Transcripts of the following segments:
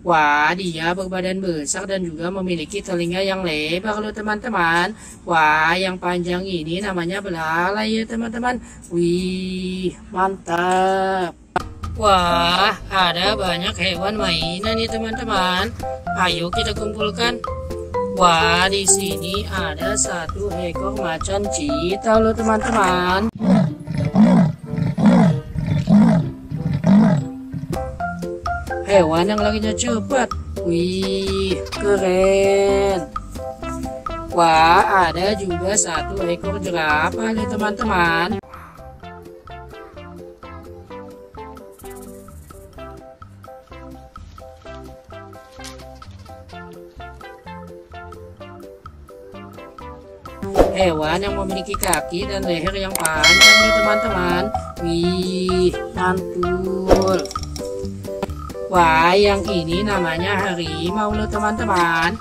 Wah, dia berbadan besar dan juga memiliki telinga yang lebar loh teman-teman. Wah, yang panjang ini namanya belalai ya teman-teman. Wih, mantap. Wah, ada banyak hewan mainan nih teman-teman. Ayo kita kumpulkan. Wah, di sini ada satu ekor macan cita loh teman-teman. Hewan yang larinya cepat. Wih, keren. Wah, ada juga satu ekor jerapah nih teman-teman. Hewan yang memiliki kaki dan leher yang panjang nih teman-teman. Wih, mantul. Wah, yang ini namanya harimau loh teman-teman.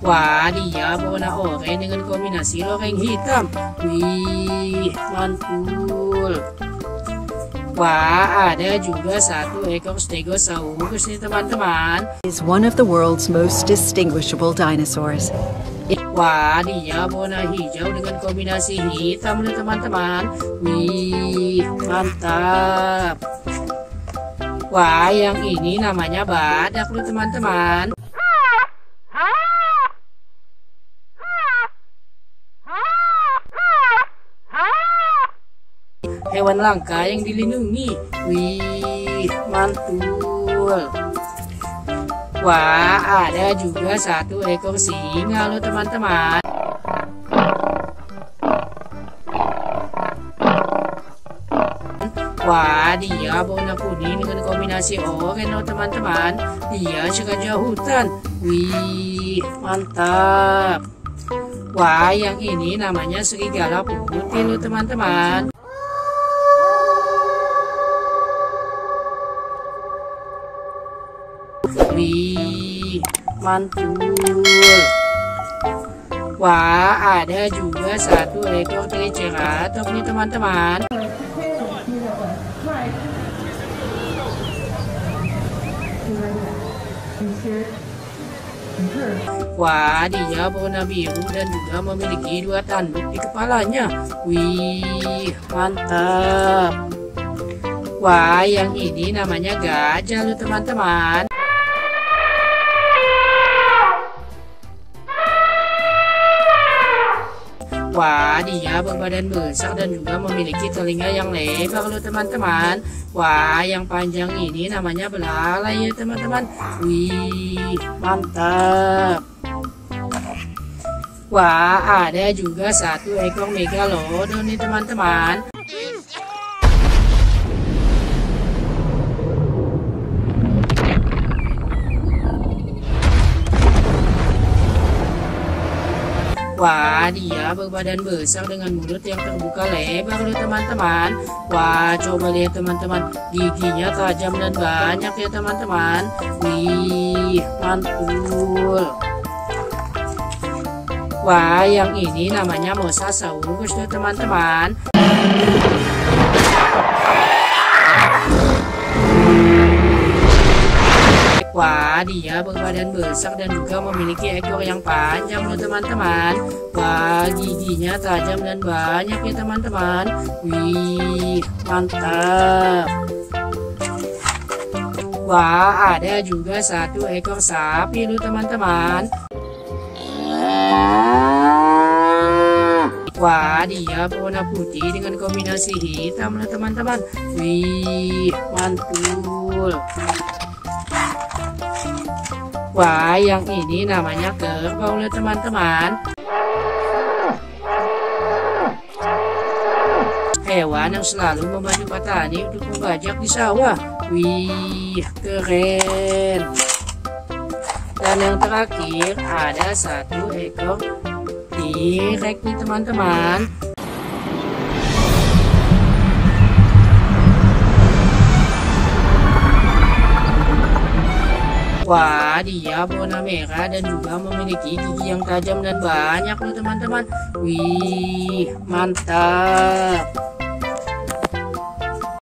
Wah, dia berwarna oranye dengan kombinasi loreng hitam. Wih, mantul. Wah, ada juga satu ekor Stegosaurus nih teman-teman. is one of the world's most distinguishable dinosaurs. Wah, dia warna hijau dengan kombinasi hitam teman-teman. Wih, mantap. Wah, yang ini namanya badak loh teman-teman. Hewan langka yang dilindungi. Wih, mantul. Wah, ada juga satu ekor singa loh teman-teman. Wah, dia warna kuning dengan kombinasi oranye loh teman-teman. Dia sengaja hutan. Wih, mantap. Wah, yang ini namanya serigala putih loh teman-teman. Wih, mantul. Wah, ada juga satu ekor triceratops nih teman-teman. Wah, dia berwarna biru dan juga memiliki dua tanduk di kepalanya. Wih, mantap. Wah, yang ini namanya gajah loh teman-teman. Wah, dia berbadan besar dan juga memiliki telinga yang lebar loh teman-teman. Wah, yang panjang ini namanya belalai ya teman-teman. Wih, mantap. Wah, ada juga satu ekor megalodon nih teman-teman. Wah, dia berbadan besar dengan mulut yang terbuka lebar loh teman-teman. Wah, coba lihat teman-teman, giginya tajam dan banyak ya teman-teman. Wih, mantul. Wah, yang ini namanya Mosasaurus loh teman-teman. Wah, dia berbadan besar dan juga memiliki ekor yang panjang loh teman-teman. Wah, giginya tajam dan banyak ya teman-teman. Wih, mantap. Wah, ada juga satu ekor sapi loh teman-teman. Wah, dia berwarna putih dengan kombinasi hitam loh teman-teman. Wih, mantul. Wah, yang ini namanya kerbau loh teman-teman. Hewan yang selalu membantu petani untuk membajak di sawah. Wih, keren. Dan yang terakhir ada satu ekor T-Rex nih teman-teman. Berwarna merah dan juga memiliki gigi yang tajam dan banyak loh teman-teman. Wih, mantap.